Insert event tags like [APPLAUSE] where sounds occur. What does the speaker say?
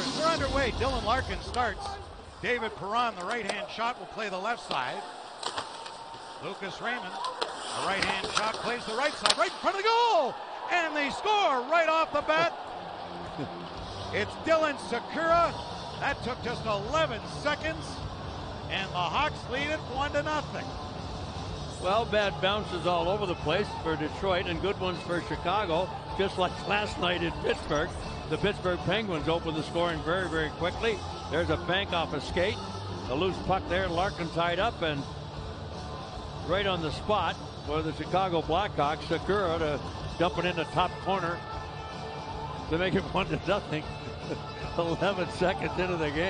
We're underway. Dylan Larkin starts. David Perron, the right-hand shot, will play the left side. Lucas Raymond, a right-hand shot, plays the right side, right in front of the goal, and they score right off the bat. [LAUGHS] it's Dylan Sikura. That took just 11 seconds, and the Hawks lead it one to nothing. Well, bad bounces all over the place for Detroit and good ones for Chicago, just like [LAUGHS] last night in Pittsburgh. The Pittsburgh Penguins open the scoring very, very quickly. There's a bank off a skate, a loose puck there, Larkin tied up, and right on the spot for the Chicago Blackhawks, Sikura to dump it in the top corner to make it [LAUGHS] one to nothing. [LAUGHS] 11 seconds into the game.